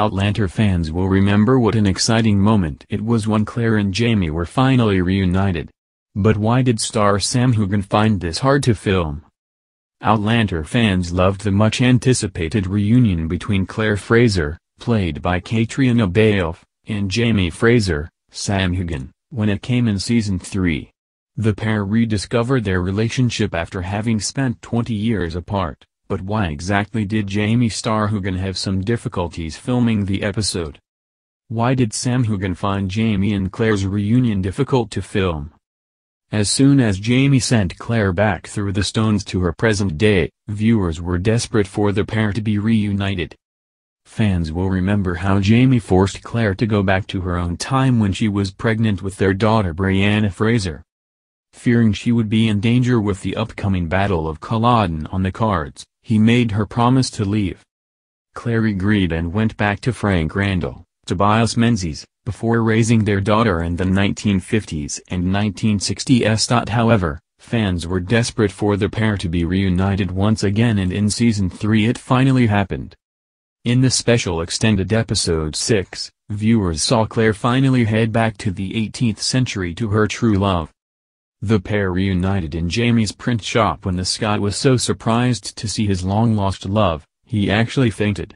Outlander fans will remember what an exciting moment it was when Claire and Jamie were finally reunited. But why did star Sam Heughan find this hard to film? Outlander fans loved the much-anticipated reunion between Claire Fraser, played by Caitriona Balfe, and Jamie Fraser, Sam Heughan, when it came in season 3. The pair rediscovered their relationship after having spent 20 years apart. But why exactly did Jamie Star Heughan have some difficulties filming the episode? Why did Sam Heughan find Jamie and Claire's reunion difficult to film? As soon as Jamie sent Claire back through the stones to her present day, viewers were desperate for the pair to be reunited. Fans will remember how Jamie forced Claire to go back to her own time when she was pregnant with their daughter Brianna Fraser. Fearing she would be in danger with the upcoming Battle of Culloden on the cards, he made her promise to leave. Claire agreed and went back to Frank Randall, Tobias Menzies, before raising their daughter in the 1950s and 1960s. However, fans were desperate for the pair to be reunited once again and in season 3 it finally happened. In the special extended episode 6, viewers saw Claire finally head back to the 18th century to her true love. The pair reunited in Jamie's print shop when the Scot was so surprised to see his long-lost love, he actually fainted.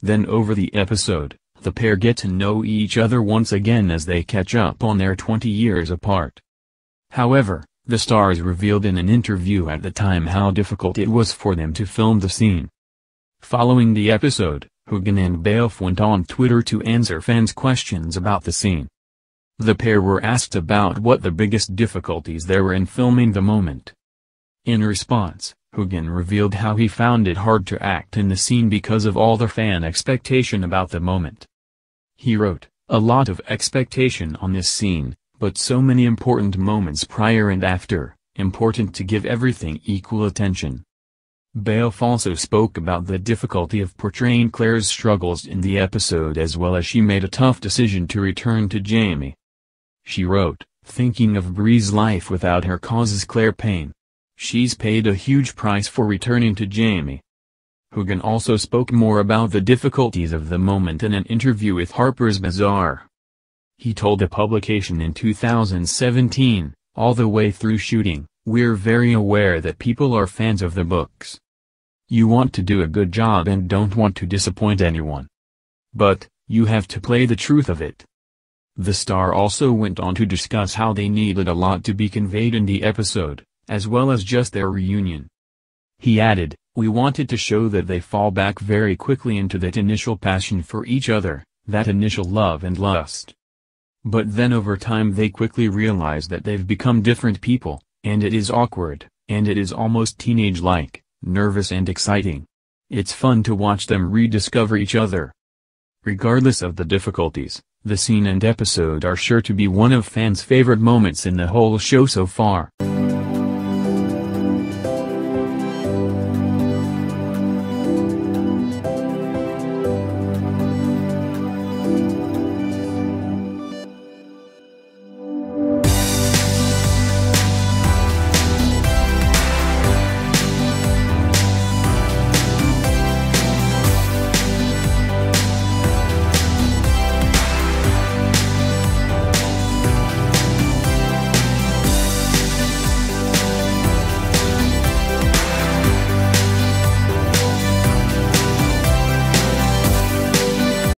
Then over the episode, the pair get to know each other once again as they catch up on their 20 years apart. However, the stars revealed in an interview at the time how difficult it was for them to film the scene. Following the episode, Heughan and Balfe went on Twitter to answer fans' questions about the scene. The pair were asked about what the biggest difficulties there were in filming the moment. In response, Heughan revealed how he found it hard to act in the scene because of all the fan expectation about the moment. He wrote, a lot of expectation on this scene, but so many important moments prior and after, important to give everything equal attention. Balfe also spoke about the difficulty of portraying Claire's struggles in the episode as well as she made a tough decision to return to Jamie. She wrote, thinking of Bree's life without her causes Claire pain. She's paid a huge price for returning to Jamie. Heughan also spoke more about the difficulties of the moment in an interview with Harper's Bazaar. He told a publication in 2017, all the way through shooting, we're very aware that people are fans of the books. You want to do a good job and don't want to disappoint anyone. But, you have to play the truth of it. The star also went on to discuss how they needed a lot to be conveyed in the episode, as well as just their reunion. He added, we wanted to show that they fall back very quickly into that initial passion for each other, that initial love and lust. But then over time they quickly realize that they've become different people, and it is awkward, and it is almost teenage-like, nervous and exciting. It's fun to watch them rediscover each other. Regardless of the difficulties, the scene and episode are sure to be one of fans' favorite moments in the whole show so far.